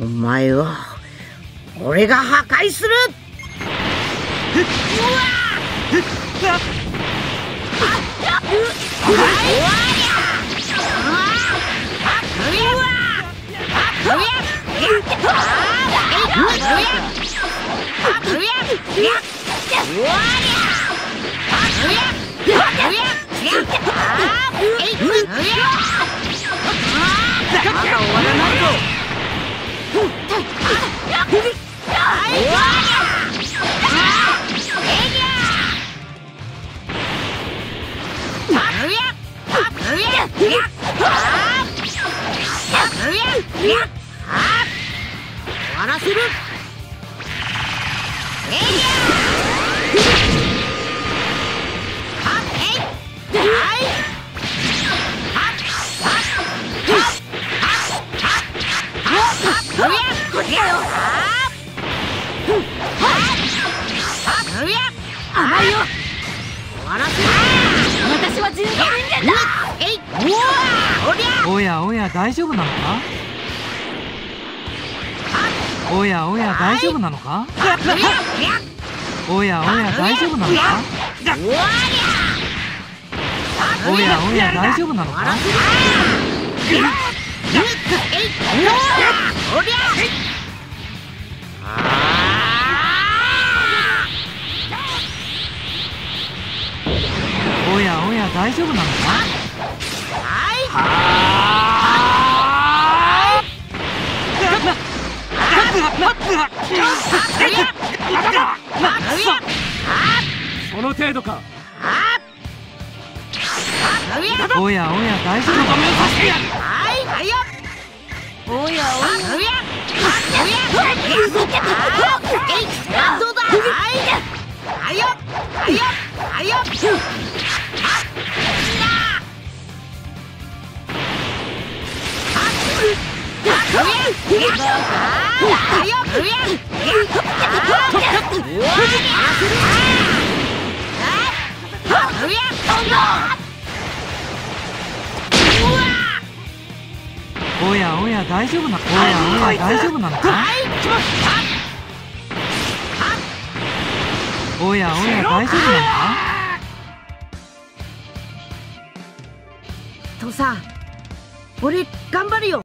お前は俺が破壊する。終わらはい甘いよ。終わらせる私は人造人間だ。えい。うわおりゃおやおや大丈夫なのか？おやおや大丈夫なのか？おやおや大丈夫なのか？おやおや大丈夫なのか？大丈夫なのか？この程度かおやおや大丈夫なのかおやおやおやおや大丈夫なおやおや大丈夫なのか？おやおや大丈夫なのか？父さん俺頑張るよ。